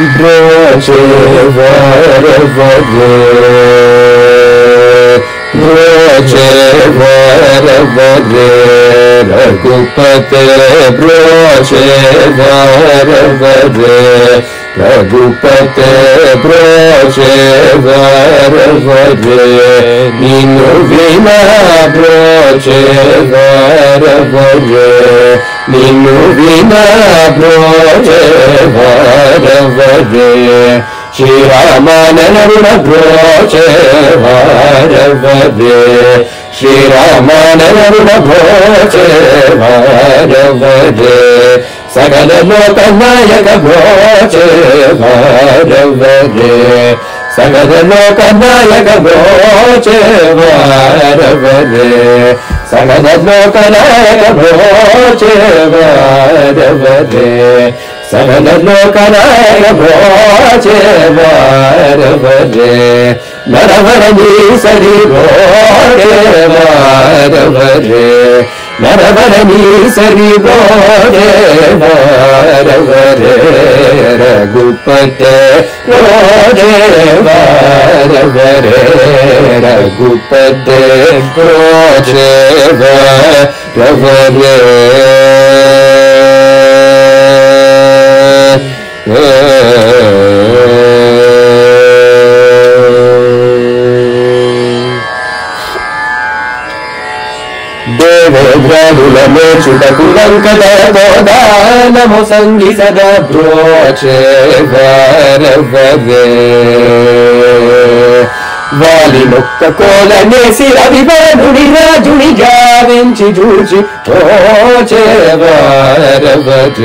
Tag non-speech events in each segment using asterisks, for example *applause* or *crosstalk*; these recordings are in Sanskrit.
Braće varavade, braće varavade, Raghupate, braće varavade, Raghupate, braće varavade, Ninu vina, braće varavade, నిన్ను వినోజే భోజే శ్రీరామానరుణ భోజే శ్రీరామానరుణ భోజే సకల లోక నాయక భోజే సగల లోక నాయక భోజే Sagana Lokanaya Bhoche Vairavade Sagana Lokanaya Bhoche Vairavade वरवरे सकल लोकनायक ब्रोचे वरवरे सकल लोकनायक ब्रोचे वरवरे नरवरनी గోదానము సంగి సదా బ్రోచే వరవరే వాలి మొక్క కోలనేసి రవివానుడి రాజుని గావించి చూచి ఓచే వరవరే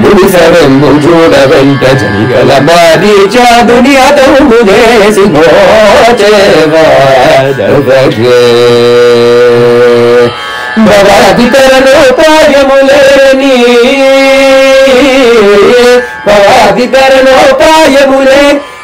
ముడిసవెన్ను చూడ వెంట జనికల మాది చాదుని అతను చేసి భవాదితర లోపాయములేని భవాదితర లోపాయములే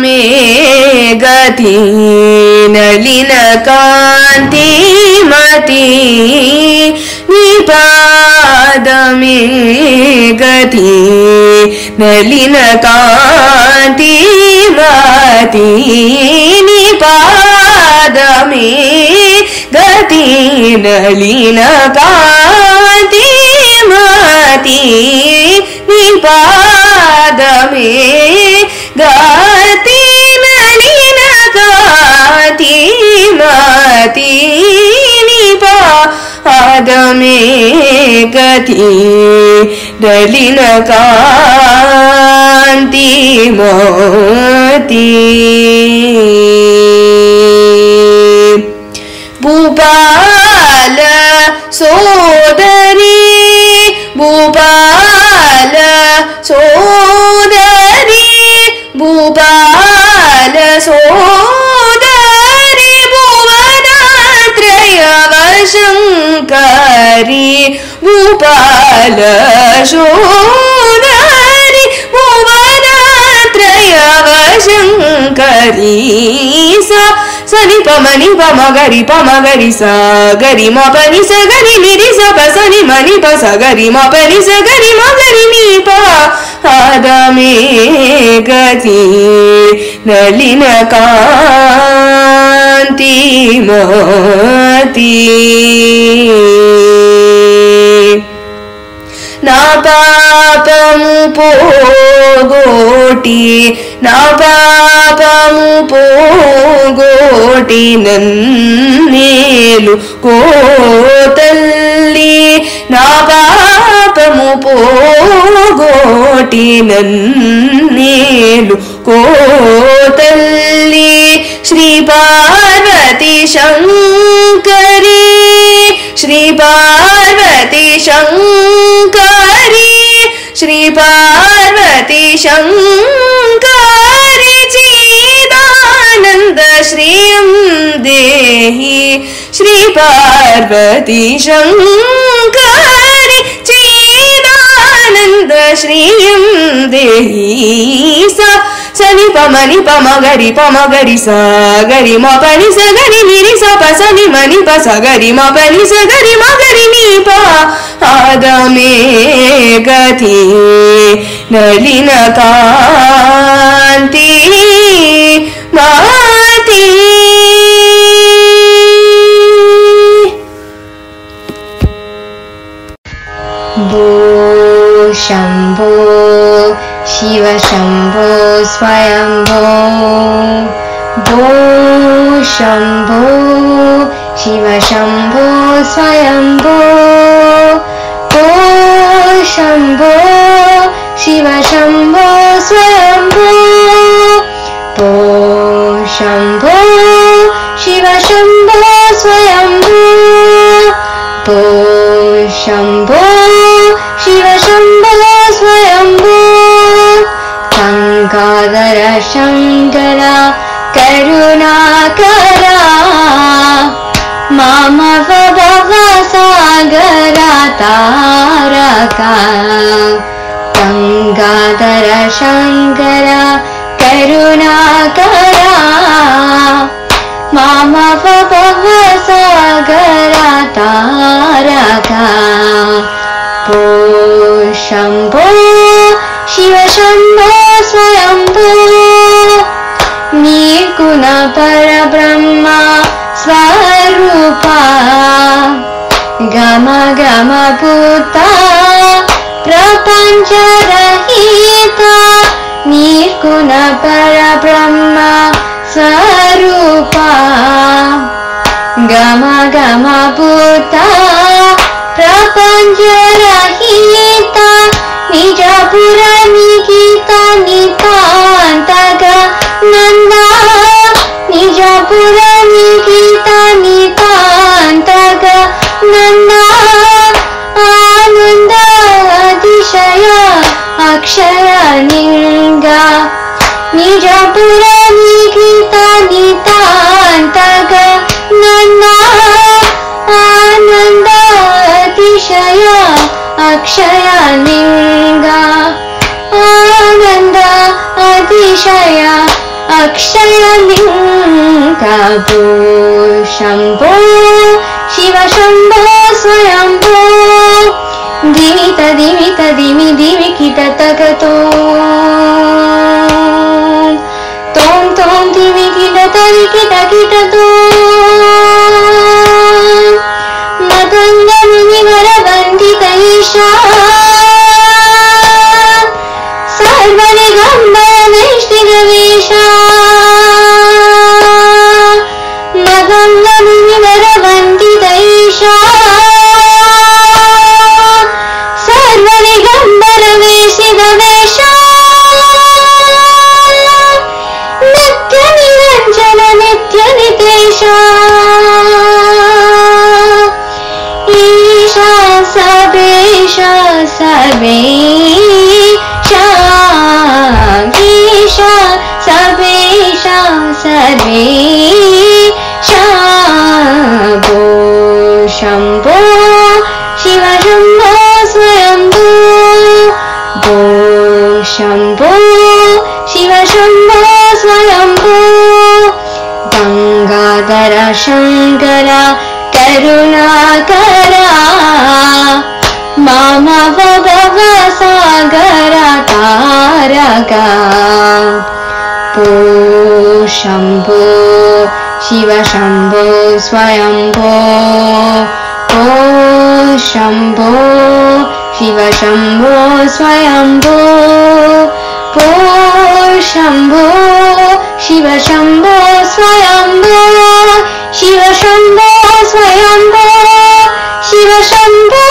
मे गति नलिनकान्तिमती निपाद मे गति नलिनकान्तिमती निपाद मे गति नलिनकान्तिमती निपाद मे गाती नलीना गाती माती निपा आदमे गति दलिन कांति मोती ഭൂപാല സോദരി ഭൂപാല സോദരി భూపాల సోదరి భువనాత్రయ శంకరి భూపాల సోదరి భువనాత్రయ శంకరి సా సని పమని పమ గరి పమ గరి స గరి మ పని స గరి నిరి స ప సని మని ప స గరి మ పని స గరి మ గరి ని ప ఆదమే గతి నలిన కాంతి మతి నా పాపము పోగోటి నా పాపము పోగోటి నన్నేలు కోతల్లి నా పాపము పోగోటి నన్నేలు కోతల్లి శ్రీ పార్వతి శంకరి శ్రీ పార్వతి శంకరి श्रीपार्वती शङ्करि चिदानन्द श्रियं देहि श्रीपार्वती शङ्करि चिदानन्द श्रियं देहि सा सनि पमनि पम गरि पम गरि स गरि म पनि स गरि निरि स प सनि मनि प स गरि म पनि स गरि म गरि नि प आदमे गति नलिन कान्ति माति भो शम्भो शिव शम्भो स्वयम्भो। भो शम्भो शिव शम्भो स्वयम्भो। भो शम्भो शिव शम्भो स्वयम्भो। भो शम्भो शिव शम्भो स्वयम्भो। भो शम्भो शङ्कर करुणाकरा मामव भव सागरा तारका गङ्गाधर शङ्कर करुणाकरा मामव भव सागरा तारका भो शम्भो अतिशय अक्षयलिङ्गा आनन्द अतिशय अक्षयलिङ्गा भो शम्भो शिव शम्भो स्वयम्भो दिमित दिमित दिमि दिमि किट तगतो तों तों दिमि किट तरि Allah *laughs* ईशा सबेशा सर्वेशा भो शम्भो शम्भो स्वयम्भो भो शम्भो शिव शम्भो स्वयम्भो गङ्गाधर शङ्कर करुणाकरा तारका भो शम्भो शिव शम्भो स्वयम्भो भो शम्भो शिव शम्भो स्वयम्भो भो शम्भो शिव शम्भो स्वयम्भो शिव शम्भो स्वयम्भो शिव शम्भो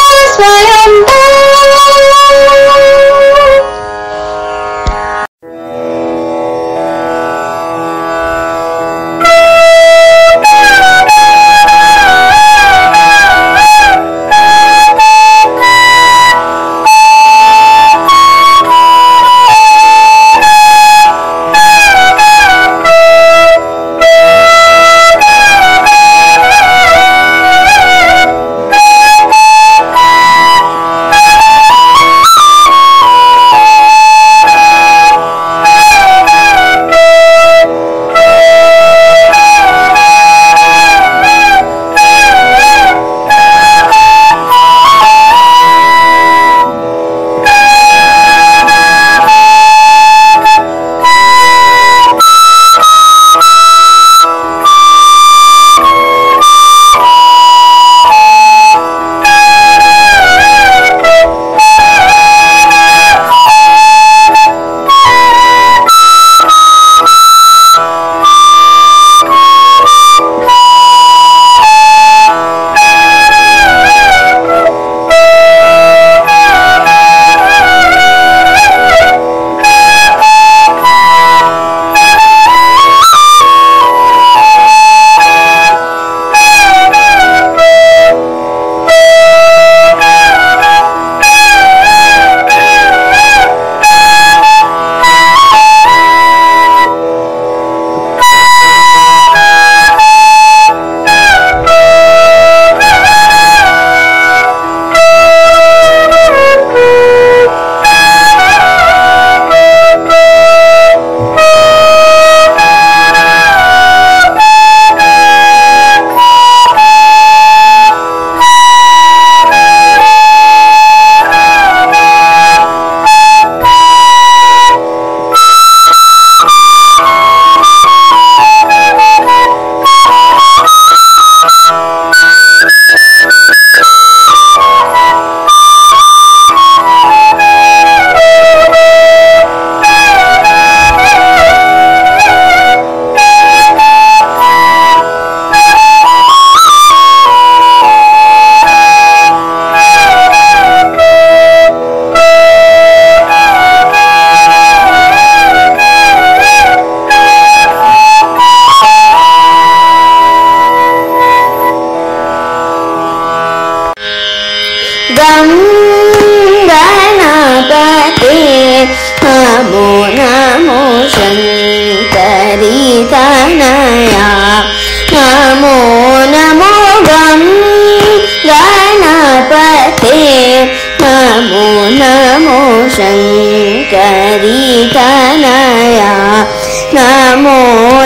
नमो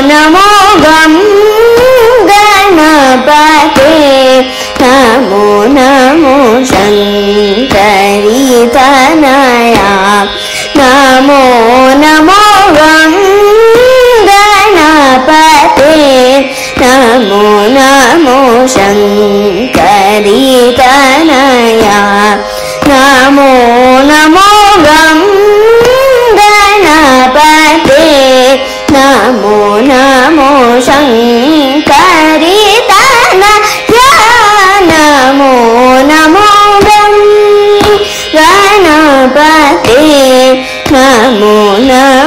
नमो गं गणपते नमो नमो शङ्करी तनया नमो नमो गं गणपते नमो नमो शङ्करी तनया नमो नमो yeah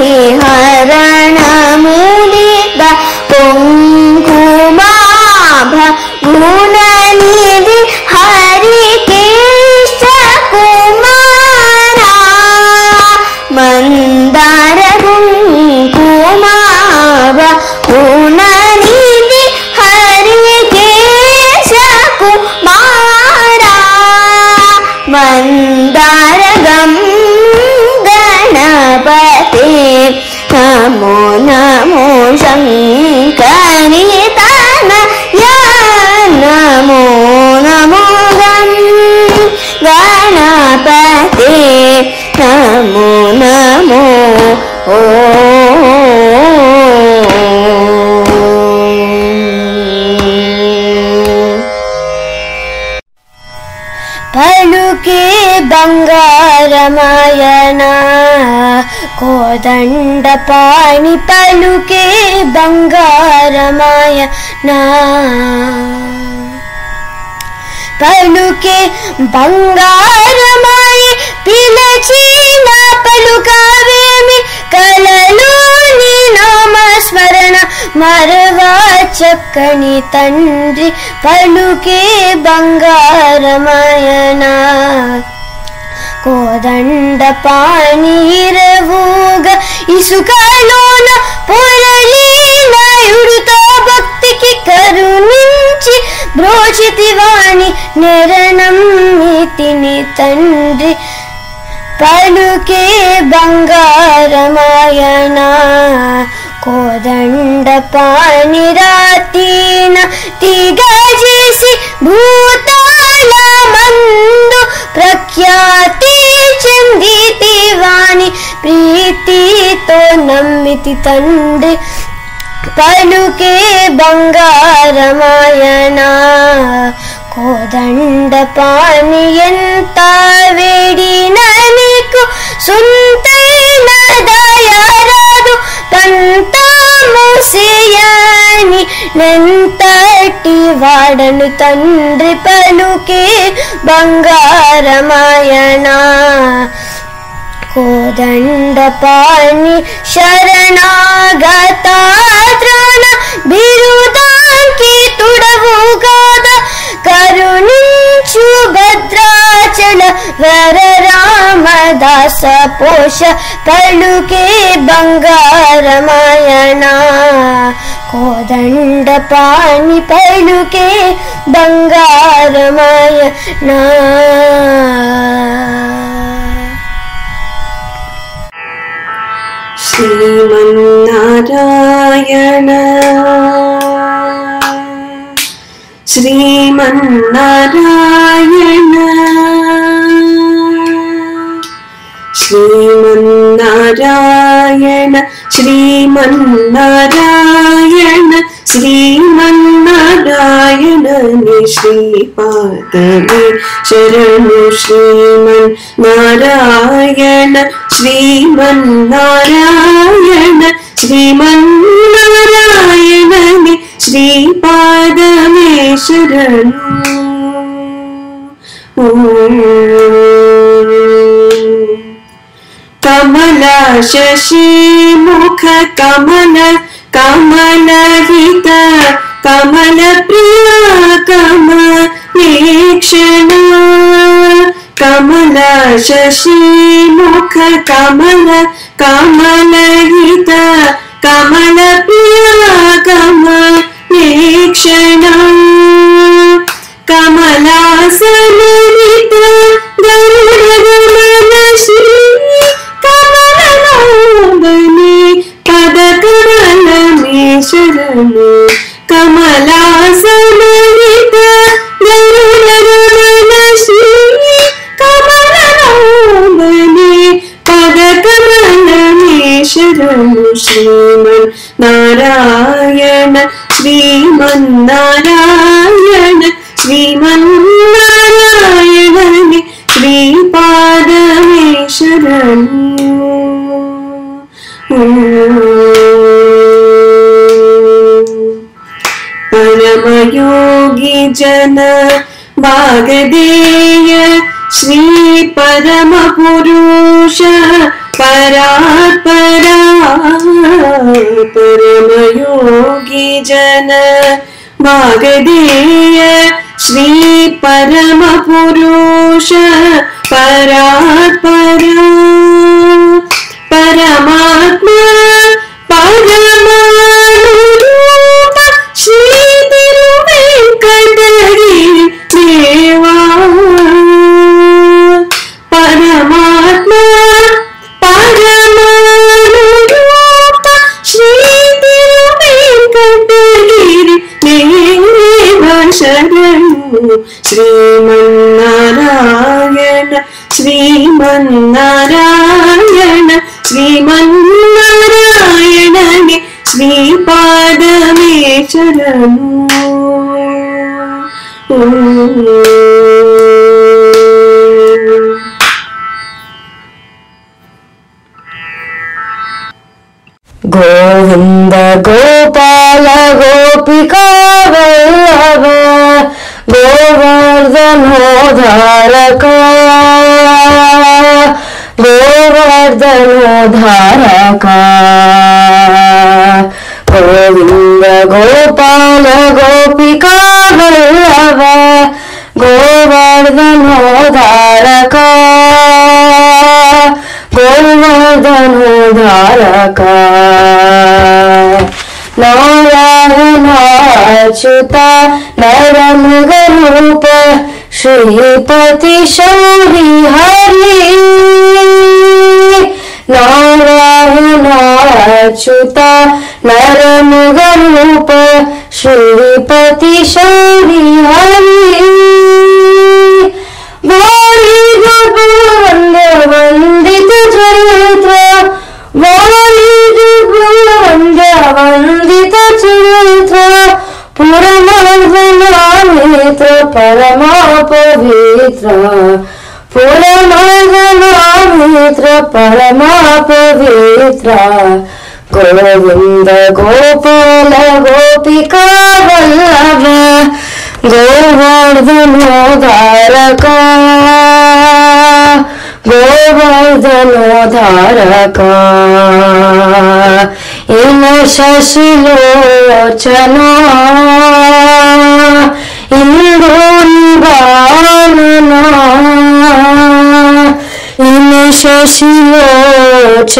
भक्ताधिहरण मुदित పలుకే బంగారమాయన కోదండ పాణి పలుకే బంగారమాయన. పలుకే బంగారమాయ పిలచిన పలుకావేమి కలలో నీ నామస్మరణ మరవా చక్కని తండ్రి పలుకే బంగారమాయన కోదండ పానీరవుగ ఇసుకలోన పొరలీనయుడుతో భక్తికి కరుణించి బ్రోచితివాణి నెరనమ్మితిని తండ్రి పలుకే బంగారమాయణ కోదండ పాని రాతీన తిగజేసి భూతాల మందు ప్రఖ్యాతి చెంది వాణి ప్రీతితో నమ్మితి తండ్రి. పలుకే బంగారమాయణ కోదండ పాని ఎంత వేడిన సొంతైన దయారాదు తంతాము సేయాని నెంతటి వాడను తండ్రి పలుకే బంగారమాయణ కోదండపాణి శరణాగతాద్రణ బిరుదాంకి తుడవు కాద కరుణించు భద్రా चल वर रामदास पोष पलुके बङ्गारमायणा कोदण्ड पाणि पलुके श्रीमन नारायण ശ്രീമന്നാരായണ. ശ്രീമന്നാരായണ ശ്രീമന്നാരായണ ശ്രീമന്നാരായണനി ശ്രീപാദമേ ശരണു ശ്രീമൻ നാരായണ ശ്രീമന്നാരായണ ശ്രീമന്നാരായണനി श्रीपादमे शरणु कमल शशिमुख कमल प्रिया कम कमलेक्षण कमल शशि मुख कमल कमलहित कमलप्रिया कमल। ക്ഷണ. കമലാസമനിത ഗരുഡഗമന ശ്രീ കമലനോബനി പദകമലമേ ശരണു കമലാസമനിത ഗരുഡഗമന ശ്രീമൻ നാരായണ ശ്രീമന്നാരായണ ശ്രീമന്നാരായണ ശ്രീപാദമേശ്വര പരമയോഗി ജന वागदेय श्री परात्परा परमयोगी जन वागदेय श्री परात्परा। परमात्मा परमानुरूप ശ്രീമന്നാരായണ ശ്രീമന്നാരായണ ശ്രീമന്നാരായണ ശ്രീപാദമേ ശരണു. ഗോവിന്ദ ഗോപാല ഗോപിക गोवर्धनोद्धारक गोवर्धनोद्धारक गोविन्द गोपाल गोपिका वल्लभ गोवर्धनोद्धारक गोवर्धनोद्धारक नारायणाच्युत नरमुगरूप श्रीपति शौरिहरि। नारायणाच्युता नरमुगरूप श्रीपति शौरिहरि। वन्दित चरित्र। वंदित चरित्र। पुरा পবিত্র পরম পবিত্র পরম পবিত্র পরম পবিত্র गोविन्द गोपाल गोपिका वल्लभ गोवर्धनोधारक गोवर्धनोधारक इन शशिलोचना इन शशिलोचना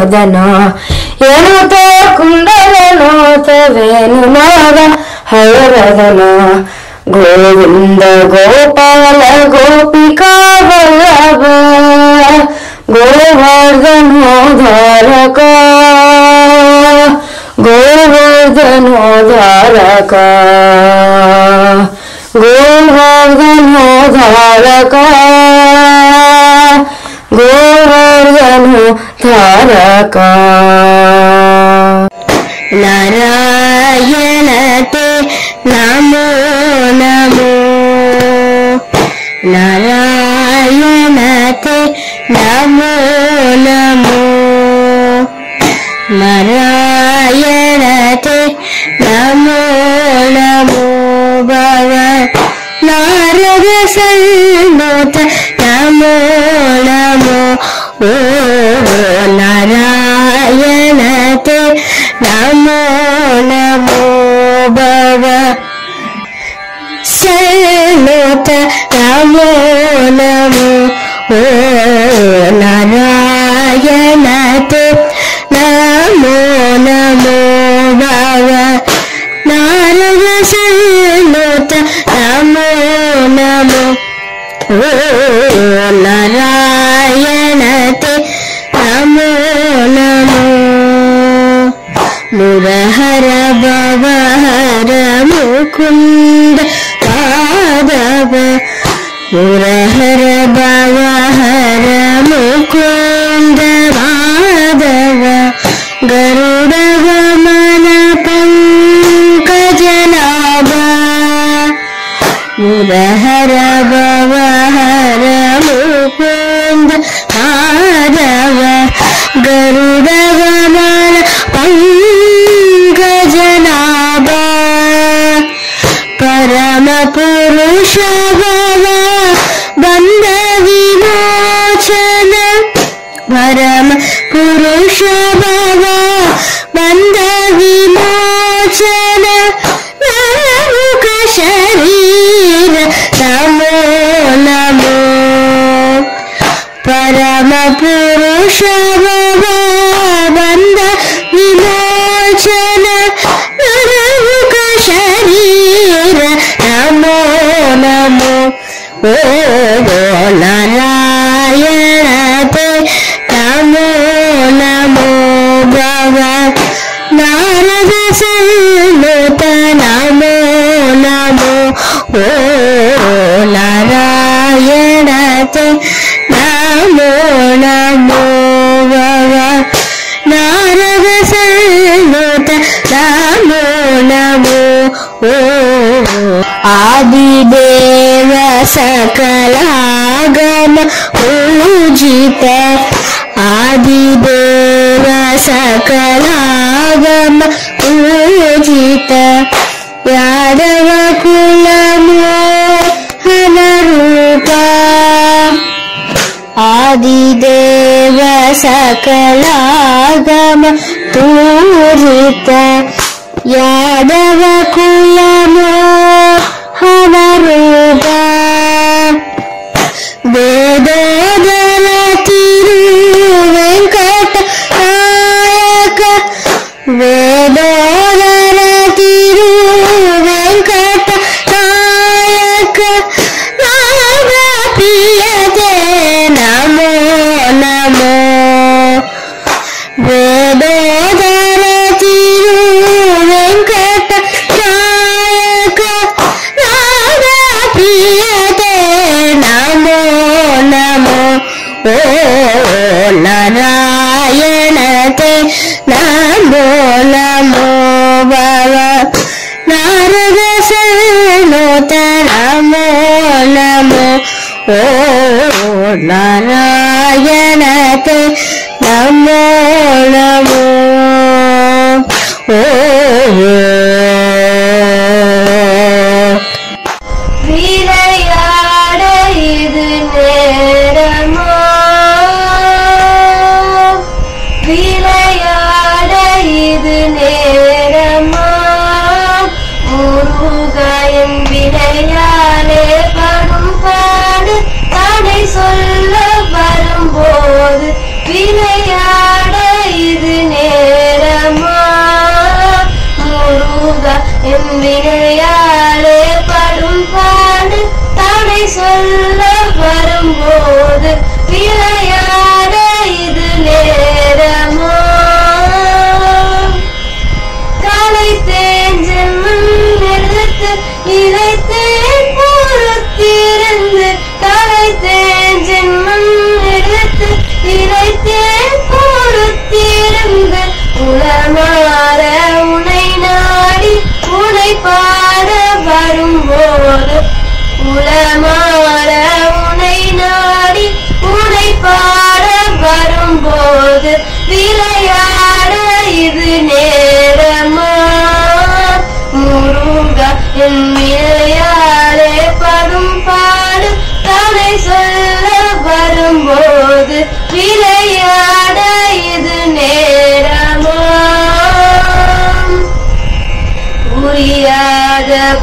మదనో ఎనుతో కుండలనో తవేను నాద హరదనో గోవింద గోపాల గోపికా వల్లభ గోవర్ధనోధారక గోవర్ధనోధారక గోవర్ధనోధారకా తారక. నమో నమో. నారాయణతే నమో നാരായണത്തെ Spirit. आदिदेव सकलागम पूरि നാരദ ശരണോ തരമോ നമോ ഓ നാരായണത്തെ നമോ നമോ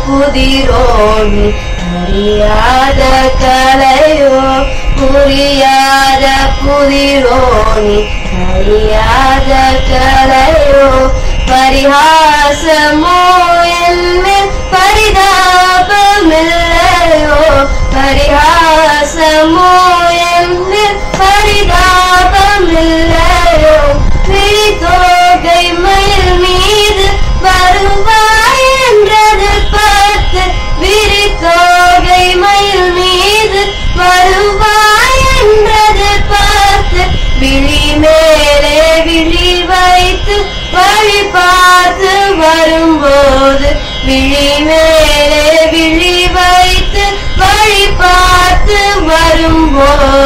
புதிரோன் புரியாத கலையோ புரியாத चलो அறியாத கலையோ பரிகாசமோ Whoa.